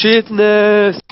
shitness.